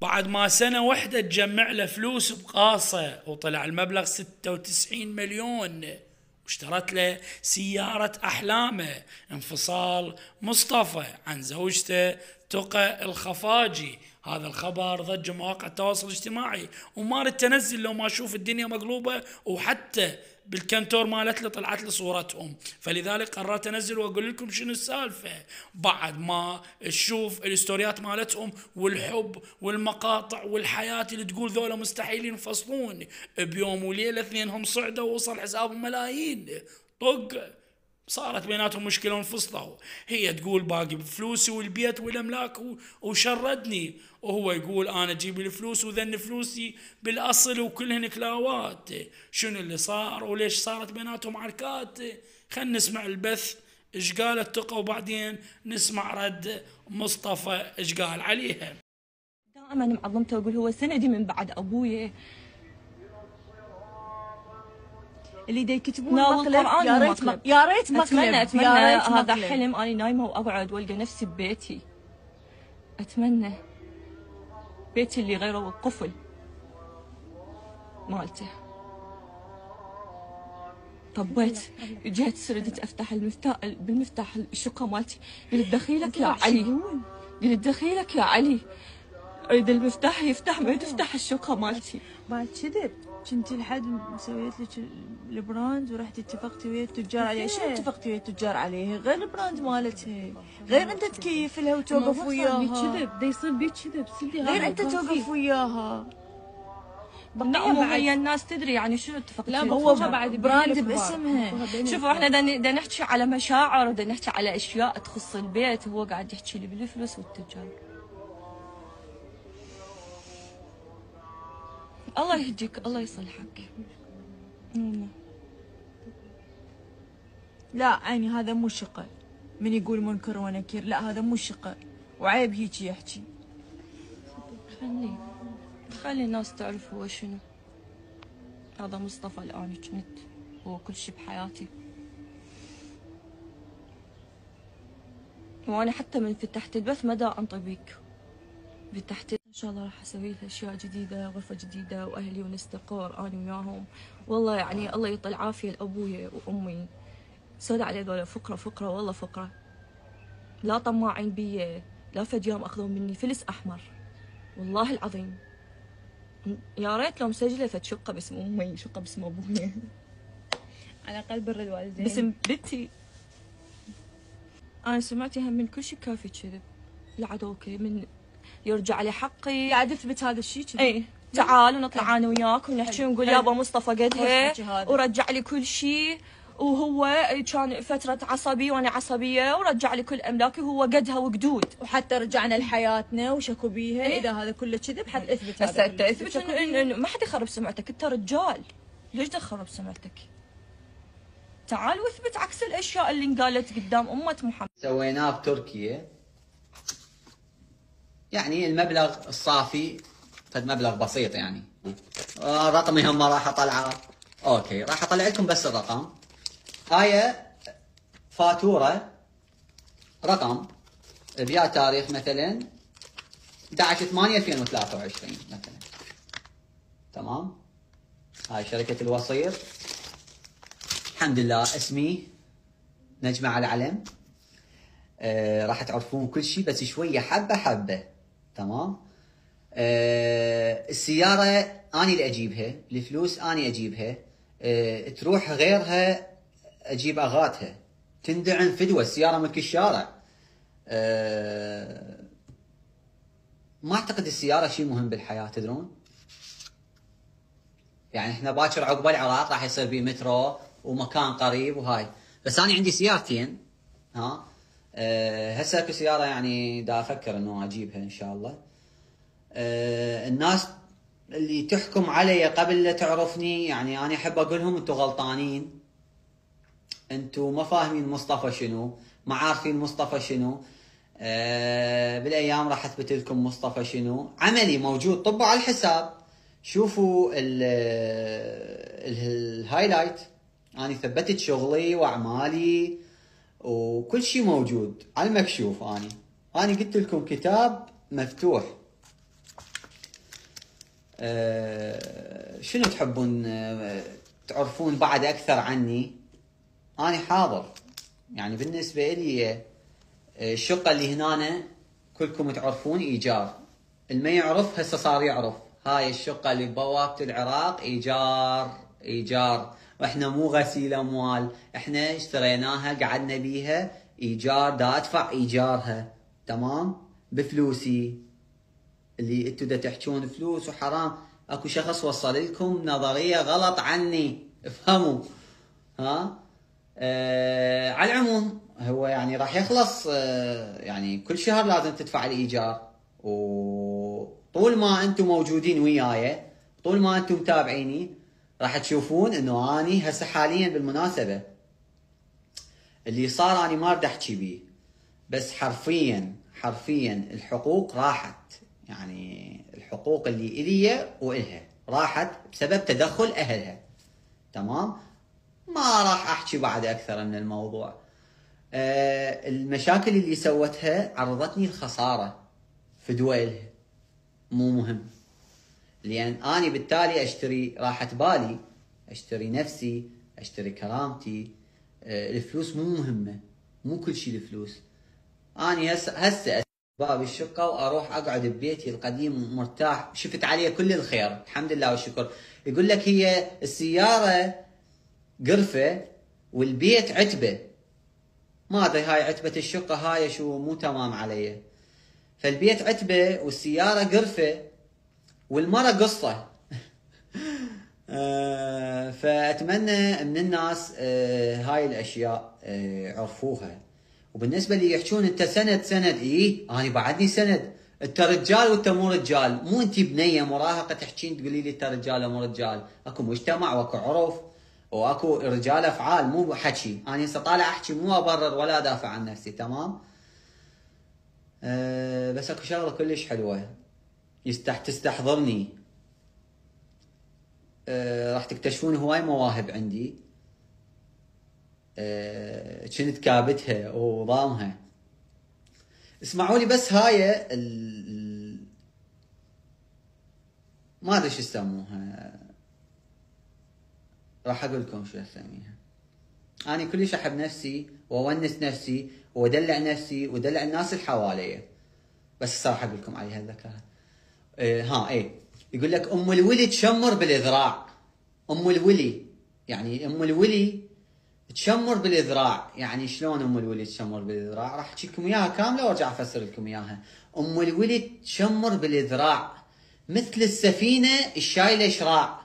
بعد ما سنة واحدة تجمع له فلوس بقاصة وطلع المبلغ 96 مليون واشترت له سيارة أحلامه انفصال مصطفى عن زوجته تقى الخفاجي. هذا الخبر ضج مواقع التواصل الاجتماعي وما اريد تنزل لو ما أشوف الدنيا مقلوبة وحتى بالكنتور مالت لي طلعت لي صورتهم. فلذلك قررت انزل واقول لكم شنو السالفة. بعد ما تشوف الستوريات مالتهم والحب والمقاطع والحياة اللي تقول ذولا مستحيل ينفصلون. بيوم وليلة اثنينهم صعدوا ووصل حسابهم ملايين. طق. صارت بيناتهم مشكلة وانفصلوا. هي تقول باقي بفلوسي والبيت والأملاك وشردني. وهو يقول أنا أجيب الفلوس وذن فلوسي بالأصل وكلهن كلاوات شنو اللي صار وليش صارت بيناتهم عركات؟ خلينا نسمع البث. إيش قالت تقى وبعدين نسمع رد مصطفى إيش قال عليها. دائما معظمته واقول هو سندي من بعد ابويا اللي دا يكتبون مقلب يا ريت مقلب. يا ريت مقلب. اتمنى أتمنى هذا. حلم. اني نايمة وأقعد والقى نفسي ببيتي. أتمنى بيتي اللي غيره القفل مالته. طبيت. جيت ردت أفتح المفتاح بالمفتاح الشقة مالتي. قلت دخيلك يا علي. قلت دخيلك يا علي. اريد المفتاح يفتح ما تفتح الشقة مالتي. بعد كذب كنتي لحد مسويت لك ال brand ورحتي اتفقتي ويا التجار عليه. شو اتفقتي ويا التجار عليه؟ غير ال brand مالتها غير انت تكيف لها وتوقف وياها. كذب دا يصير بيك كذب صدق غير انت توقف وياها. مو هي الناس تدري يعني شنو اتفقت لا. هو بعد براند. باسمها. شوفوا إحنا دا دا نحكي على مشاعر دا نحكي على أشياء تخص البيت هو قاعد يحكي لي بالفلوس والتجار. الله يهديك الله يصلحك. لا عيني هذا مو شقة. من يقول منكر ونكير. لا هذا مو شقة. وعيب هيك يحكي. خلي خلي الناس تعرف هو شنو. هذا مصطفى الآن كنت. هو كل شي بحياتي. وأنا حتى من فتحت البث ما دا أنطي بيك فتحت شاء الله راح أسوي له أشياء جديدة غرفة جديدة وأهلي ونستقر أنا وياهم. والله يعني الله يطل عافية لأبويا وأمي. سود عليه ذولا فقرة فقرة والله فقرة. لا طماعين بي لا فد يوم أخذوا مني فلس أحمر. والله العظيم. يا ريت لو مسجلة فد شقة باسم أمي شقة باسم أبوي. على الاقل بر الوالدين. باسم بنتي. أنا سمعت هم من كل شيء كافي كذب. العدوك من يرجع لي حقي قاعد اثبت هذا الشيء اي تعال ونطلع أنا وياك ونحكي ونقول. يابا مصطفى قدها هذا. ورجع لي كل شيء وهو كان فترة عصبي وأنا عصبية ورجع لي كل أملاكي وهو قدها وقدود. وحتى رجعنا لحياتنا وشكوا بيها إيه. إذا هذا كله كذب حد إثبت بس هذا أنت. إثبت إن ما حد يخرب سمعتك. أنت رجال. ليش تخرب سمعتك؟ تعال واثبت عكس الأشياء اللي انقالت قدام أمة محمد. سويناه بتركيا يعني المبلغ الصافي قد مبلغ بسيط يعني. آه، رقمي هم راح اطلعه أوكي راح أطلع لكم بس الرقم. هاي فاتورة رقم بيا تاريخ مثلا 11 8 2023 مثلا. تمام؟ هاي شركة الوصير. الحمد لله اسمي نجمة على علم آه راح تعرفون كل شيء بس شوية حبة حبة. تمام؟ آه السيارة أنا اللي أجيبها الفلوس أنا أجيبها آه تروح غيرها أجيب أغاتها تندعم فدوة السيارة ملك الشارع. آه ما أعتقد السيارة شيء مهم بالحياة تدرون؟ يعني إحنا باكر عقب العراق راح يصير بيه مترو ومكان قريب وهاي. بس أنا عندي سيارتين ها؟ أه هسه اكو سيارة يعني دا أفكر انه اجيبها ان شاء الله. أه الناس اللي تحكم علي قبل لا تعرفني يعني أنا أحب أقول لهم أنتم غلطانين. أنتم ما فاهمين مصطفى شنو ما عارفين مصطفى شنو. أه بالأيام راح أثبت لكم مصطفى شنو. عملي موجود طبوا على الحساب. شوفوا ال- الهايلايت. أنا ثبتت شغلي وأعمالي. وكل شيء موجود. على المكشوف اني أنا قلت لكم كتاب مفتوح. آه، شنو تحبون آه، تعرفون بعد أكثر عني؟ أنا حاضر. يعني بالنسبة لي آه، الشقة اللي هنا كلكم تعرفون إيجار. اللي ما يعرف هسه صار يعرف. هاي الشقة اللي ببوابه العراق إيجار إيجار. وإحنا مو غسيل اموال. إحنا اشتريناها قعدنا بيها. إيجار دا ادفع إيجارها. تمام؟ بفلوسي. اللي أنتوا دا تحجون فلوس وحرام. اكو شخص وصل لكم نظرية غلط عني. افهموا. ها؟ آه على العموم هو يعني راح يخلص. آه يعني كل شهر لازم تدفع الإيجار. وطول ما أنتم موجودين وياي طول ما أنتم متابعيني راح تشوفون انه اني هسه حاليا بالمناسبة. اللي صار اني ما اريد احكي بيه بس حرفيا حرفيا الحقوق راحت. يعني الحقوق اللي الي وإلها راحت بسبب تدخل أهلها. تمام؟ ما راح أحكي بعد أكثر من الموضوع. آه المشاكل اللي سوتها عرضتني الخسارة في دويلها. مو مهم. لأن آني بالتالي أشتري راحة بالي أشتري نفسي أشتري كرامتي آه، الفلوس مو مهمة مو كل شيء الفلوس. آني هسه هسه باب الشقة وأروح أقعد ببيتي القديم مرتاح. شفت عليه كل الخير الحمد لله والشكر. يقول لك هي السيارة قرفة والبيت عتبة. ما ادري هاي عتبة الشقة؟ هاي شو مو تمام علي. فالبيت عتبة والسيارة قرفة. والمرة قصة. آه، فأتمنى من الناس آه، هاي الأشياء آه، عرفوها. وبالنسبة اللي يحجون أنت سند سند. إيه؟ أنا بعدني سند. أنت رجال وأنت مو رجال. مو أنت بنية مراهقة تحكين تقولي لي أنت رجال مو رجال. أكو مجتمع وأكو عرف وأكو رجال أفعال. مو حكي أنا هسه طالع أحكي مو أبرر ولا أدافع عن نفسي. تمام؟ أه بس أكو شغلة كلش حلوة. يستح تستحضرني. أه راح تكتشفون هواي مواهب عندي. أه كنت كابتها وضامها. اسمعوا لي بس هاي ال... ما أدري شو يسموها. راح أقول لكم شو أسميها. أنا كلش أحب نفسي وأونس نفسي وأدلع نفسي وأدلع الناس اللي حواليا بس راح أقول لكم عليها الذكرها إيه ها إيه. يقول لك أم الولي تشمر بالإذراع. أم الولي يعني أم الولي تشمر بالإذراع. يعني شلون أم الولي تشمر بالإذراع؟ راح احكي لكم إياها كاملة وأرجع أفسر لكم إياها. أم الولي تشمر بالإذراع مثل السفينة الشايلة شراع